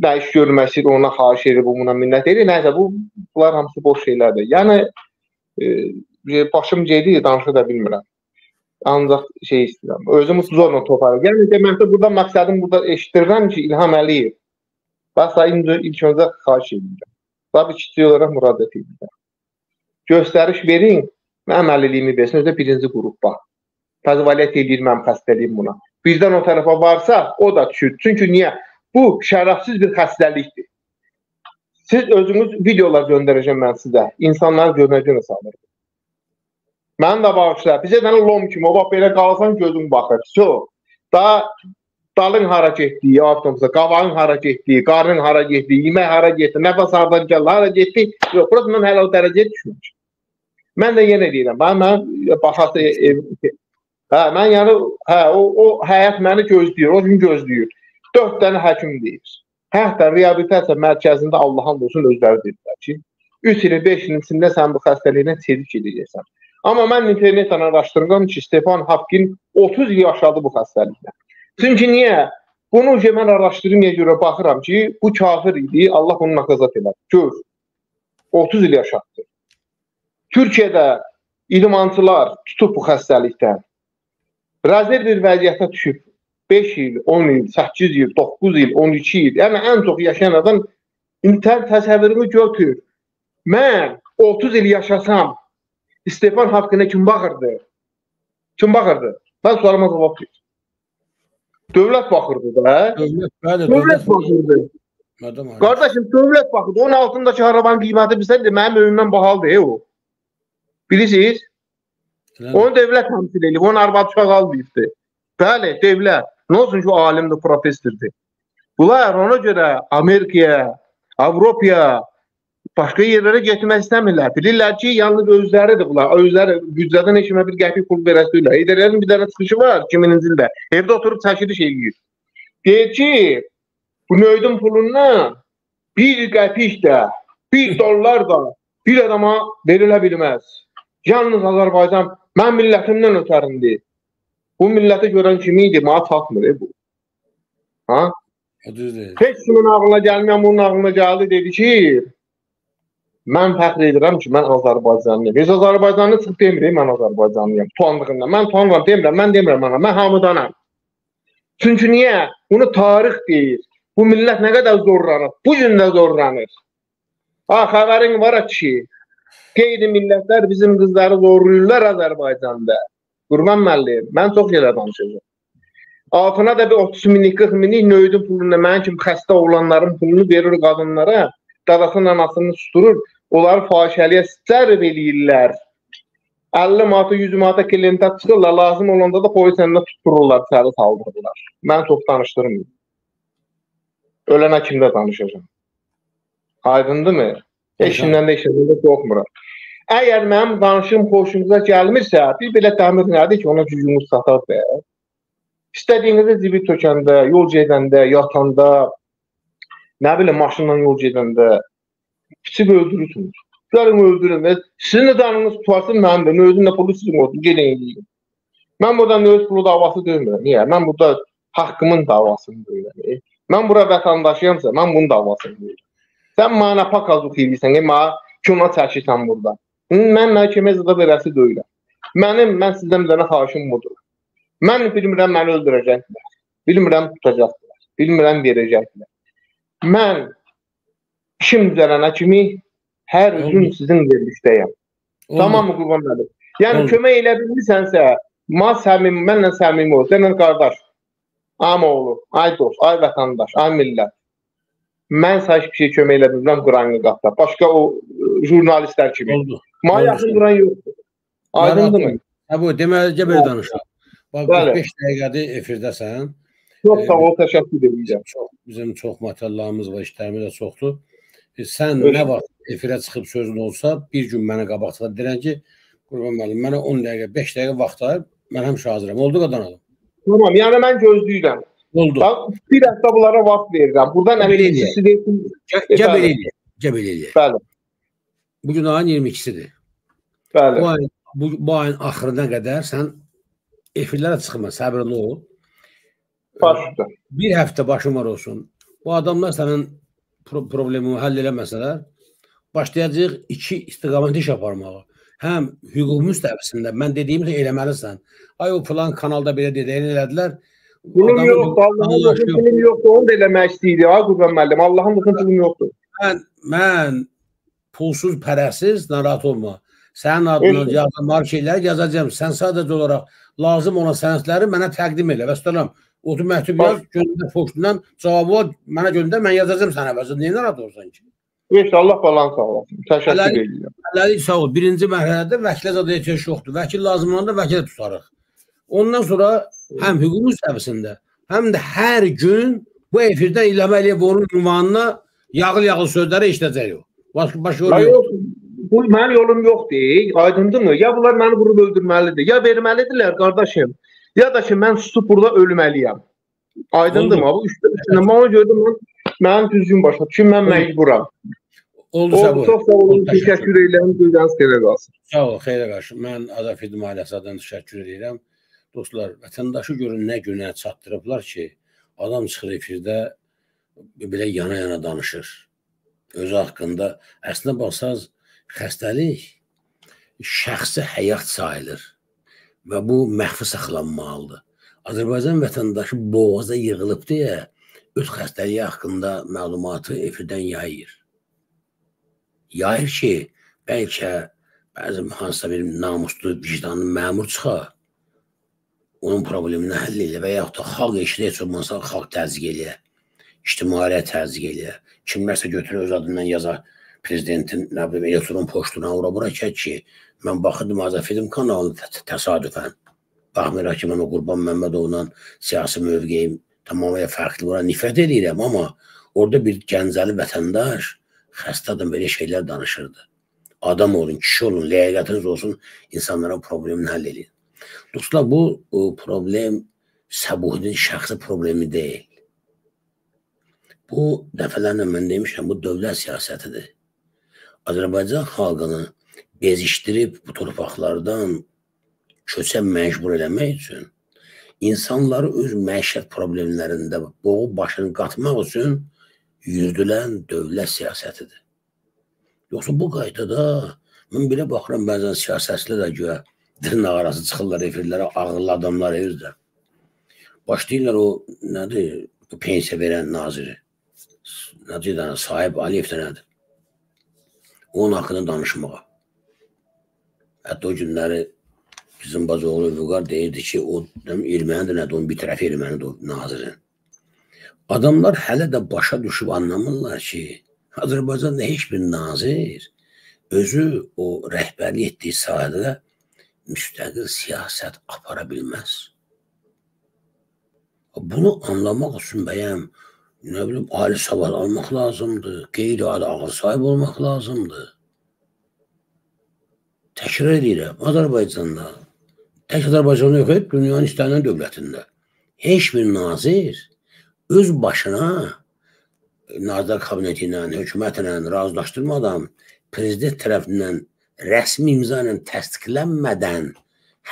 Speaker 3: nə iş görmək istəyir, ona xahiş edir, buna minnət edir. Nəysə bu bunlar hamısı boş şeylərdir. Yəni e, başım gedir, danışa da bilmirəm. Ancaq şey istəyirəm. Özümü zorla toparlayım. Yəni deməkdə burada məqsədim burada eşidirəm ki, İlham Əliyev Bax, indi ilk öncə xahiş edirəm. Tabii kiçik olaraq müraciət edirəm. Göstəriş verin, mənim əlilliyimi versin, özdə birinci qrupda təzvaliyyət edir mənim xəstəliyim buna. Birdən o tərəfə varsa, o da düşür. Çünki niyə? Bu şərəfsiz bir xəstəlikdir. Siz özünüz videolar göndərəcəm mən sizə. İnsanlar görünəcək salır. Mən də bağışla. Bizə də lom kimi, o bax belə qalsan gözün baxır. So, daha dalın hara getdiyi, avtobusa, qavağın hara getdiyi, qarnın hara getdiyi, yemək hara getdi, nəfəs hardan gəlir, hara getdi. Yox, burası mən hələ o dərəcəyə düşmüşəm. Mən də yenə deyirəm, mən, mən baxası ev, Hə, mən yəni hə o o həyat məni gözləyir, o gün gözləyir. 4 dənə həkim deyir. Hətta reabilitasiya mərkəzində Allahın olsun özləri dedilər ki, 3 il 5 ilin içində sən bu xəstəliklə çevik edəcəksən. Amma mən internetdən araşdırdım ki, Stefan Hapkin 30 il yaşadı bu xəstəliklə. Çünki niyə? Bunu ki, mən araşdırmaya görə baxıram ki, bu kafir idi, Allah onu nakazat elədi. Gör, 30 il yaşatdı. Türkiyədə idmançılar tutub bu xəstəlikdən rezerv bir vəziyyətə düşüb 5 il, 10 il, 8 il, 9 il, 12 il, yəni ən çox yaşayan adam indi təsəvvürümü götür. Mən 30 il yaşasam İstefan haqqına kim baxırdı? Kim baxırdı? Mən sualıma cavab ver. Dövlət baxırdı da.
Speaker 1: Dövlət, bəli,
Speaker 3: dövlət baxırdı. Qardaşım, dövlət baxırdı. Onun altındakı arabanın qiyməti bilsən də mənim övümdən bahalıdır o. Bilirsiniz? Onu dövlət təmsil edib, onun arvad uşaq almayıbdı. Bəli, dövlət. Nə olsun ki, o alimdir, professordur. Bunlar ona görə Amerikaya, Avropaya, başqa yerlərə getmək istəmirlər. Bilirlər ki, yalnız özləridir bunlar. Özləri büdcədən heç kimə bir qəpik pul verəsillər. Heydərlərin bir dənə çıxışı var 2000-ci ildə. Evdə oturub çəkiliş eləyir. Deyir ki, bu nöydün pulundan bir qəpik də, bir dollar da bir adama verilə bilməz. Yalnız Azərbaycan mən millətimdən ötərindir. Bu millətə görən kimi idi, mənə çatmır e, bu. Ha?
Speaker 1: Düzdür.
Speaker 3: Heç kimin ağlına gəlməyən bunun ağlına gəldi dedi ki, mən fəxr edirəm ki, mən Azərbaycanlıyam. Heç Azərbaycanlı çıxıb demirəm mən Azərbaycanlıyam. Tuandığında mən tuanıram demirəm, mən demirəm ana, mən hamıdanam. Çünki niyə? Bunu tarix deyir. Bu millət nə qədər zorlanır. Bu gün də zorlanır. Ha, xəbərin var ki, qeyri millətlər bizim qızları zorlayırlar Azərbaycanda. Qurban müəllim, mən çox yerə danışacağam. Altına da bir 30 minlik, 40 minlik nöydün pulunu, mənim kimi xəstə oğlanların pulunu verir qadınlara, dadasının anasını susturur, onları fahişəliyə sərf eləyirlər. 50 manata, 100 manata klientə çıxırlar, lazım olanda da polis önündə tuttururlar, içəri saldırırlar. Mən çox danışdırmıyorum. Ölənə kimdə danışacağam? Aydındırmı? Heç kimdən də kimdən də qorxmuram. Əgər mənim danışım xoşunuza gəlmirsə, bir belə dəmir nədir ki, ona gücümüz satar be. İstədiyinizdə zibi tökəndə, yol gedəndə, yatanda, nə bilim maşınla yol gedəndə kiçik öldürürsünüz. Gəlin öldürün. Sizin də canınız tutarsın, mənim də. Növzün də pulu sizin olsun, gedin eləyin. Mən burada növz pulu davası döymürəm. Niyə? Mən burada haqqımın davasını döyürəm. Mən bura vətəndaşıyamsa, mən bunun davasını döyürəm. Sən mənə pakazlıq edirsən, mənə kino çəkirsən burada. Mən məhkəməyə zada verəsi deyiləm. Mənim, mən sizdən bir dənə xahişim budur. Mən bilmirəm məni öldürəcəklər. Bilmirəm tutacaqlar. Bilmirəm verəcəklər. Mən işim düzələnə kimi hər gün sizin verilişdəyəm. Tamam mı qurban müəllim? Yəni Oldu. kömək elə bilmirsənsə, ma səmimi, mənlə səmimi ol, səndən qardaş. Am oğlu, ay dost, ay vətəndaş, ay millət. Mən sənə heç bir şey kömək edə bilmirəm Qur'anı qatda. Başqa o jurnalistlər kimi.
Speaker 1: Oldu.
Speaker 3: Mənə yaxın duran yoxdur. Aydındırmı?
Speaker 1: Hə bu deməli gəl belə danışaq. Bax 45 dəqiqədir efirdəsən.
Speaker 3: Çox sağ ol, təşəkkür edirəm.
Speaker 1: Çox bizim çox materiallarımız var, işlərimiz də çoxdur. E, sən Öyle. nə vaxt efirə çıxıb sözün olsa, bir gün mənə qabaqda deyirən ki, Qurban müəllim, mənə 10 dəqiqə, 5 dəqiqə vaxt ayır, mən həmişə hazıram. Oldu qadanalım.
Speaker 3: Tamam, yəni mən gözləyirəm.
Speaker 1: Oldu.
Speaker 3: Bax, bir həftə bunlara vaxt verirəm. Buradan əməkçisi deyilsin.
Speaker 1: Gəb eləyək. Gəb eləyək.
Speaker 3: Bəli.
Speaker 1: Bu gün ayın 22-sidir.
Speaker 3: Bəli.
Speaker 1: Bu ayın bu, bu ayın axırına qədər sən efirlərə çıxma, səbirli ol.
Speaker 3: Başda.
Speaker 1: Bir həftə başın var olsun. Bu adamlar sənin pro problemini həll eləməsələr, başlayacağıq iki istiqamət iş aparmağa. Həm hüquq müstəvisində mən dediyimi eləməlisən. Ay o falan kanalda belə dediyini elədilər.
Speaker 3: Pulum yoxdur, Allahın pulum yoxdur, onu da eləmək istəyir. Ay Qurban müəllim, Allahın pulum yoxdur.
Speaker 1: Mən, mən pulsuz, pərəsiz narahat olma. Sənin adına yazılmalı şeyləri yazacağım. Sən sadəcə olaraq lazım olan sənədləri mənə təqdim elə. Vəssalam. Otur məktub yaz, göndər poçtundan, cavabı mənə göndər, mən yazacağım sənə əvəzində. Niyə narahat olursan ki?
Speaker 3: İnşallah balan sağ olasın. Təşəkkür edirəm.
Speaker 1: Hələlik sağ ol. Birinci mərhələdə vəkilə zada ehtiyac yoxdur. Vəkil lazım olanda vəkilə tutarıq. Ondan sonra həm hüquq müstəvisində, həm də hər gün bu efirdən İlham Əliyev onun ünvanına yağıl-yağıl sözləri işlədəcək. Başqa başqa yolu yox.
Speaker 3: Bu mənim yolum yoxdur. Aydındırmı? Ya bunlar məni vurub öldürməlidir, ya verməlidirlər qardaşım. Ya da ki mən susub burada ölməliyəm. Aydındırmı? Bu üçdə mən ona görə mən mənim düzgün başa düşün, mən məcburam.
Speaker 1: Oldu Oldu,
Speaker 3: çox sağ olun, təşəkkür edirəm, duyğunuz xeyrə qalsın.
Speaker 1: Sağ ol, xeyrə qalsın. Mən Azad Film ailəsi adına təşəkkür edirəm. Dostlar, vətəndaşı görün nə günə çatdırıblar ki, adam çıxır efirdə belə yana-yana danışır. Özü haqqında. Əslində baxsaz, xəstəlik şəxsi həyat sayılır və bu məxfi saxlanmalıdır. Azərbaycan vətəndaşı boğaza yığılıb deyə öz xəstəliyi haqqında məlumatı efirdən yayır. Yayır ki, bəlkə bəzi hansısa bir namuslu, vicdanlı məmur çıxa, onun problemini həll elə və yaxud da xalq eşidə heç olmasa xalq təzyiq eləyə, ictimaiyyət təzyiq eləyə. Kimlərsə götürür öz adından yazar prezidentin nə bilim elektron poçtuna ora bura çək ki, mən baxırdım Azəfilm kanalında təsadüfən. Baxmayaraq ki, mən o Qurban Məmmədovla siyasi mövqeyim tamamilə fərqli. Buna nifrət edirəm, amma orada bir gəncəli vətəndaş xəstə adam belə şeylər danışırdı. Adam olun, kişi olun, ləyaqətiniz olsun, insanların problemini həll edin. Dostlar, bu o, problem Səbuhinin şəxsi problemi deyil. Bu dəfələrlə mən demişəm, bu dövlət siyasətidir. Azərbaycan xalqını bezişdirib bu torpaqlardan köçə məcbur eləmək üçün insanları öz məişət problemlərində boğub başını qatmaq üçün yürüdülən dövlət siyasətidir. Yoxsa bu qaydada mən belə baxıram bəzən siyasətçilər də güya dırnaq arası çıxırlar efirlərə, ağıllı adamlar evirlər. Başlayırlar o nədir, pensiya verən naziri. Nədir, sahib Aliyev də nədir? Onun haqqında danışmağa. Hətta o günləri bizim Bazoğlu Vüqar deyirdi ki, o ermənidir nədir, onun bir tərəfi ermənidir nazirin. Adamlar hələ də başa düşüb anlamırlar ki, Azərbaycanda heç bir nazir özü o rəhbərlik etdiyi sahədə müstəqil siyasət apara bilməz. Bunu anlamaq üçün bəyəm nə bilim ali savad almaq lazımdır, qeyri-adi ağır sahib olmaq lazımdır. Təkrar edirəm, Azərbaycanda, tək Azərbaycanda yox, dünyanın istənilən dövlətində heç bir nazir öz başına Nazirlər Kabineti ilə, hökumətlə razılaşdırmadan prezident tərəfindən rəsmi imza ilə təsdiqlənmədən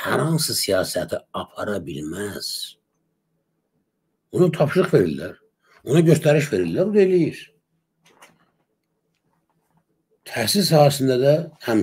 Speaker 1: hər hansı siyasəti apara bilməz. Ona tapşırıq verirlər. Ona göstəriş verirlər, o da eləyir. Təhsil sahəsində də həmçinin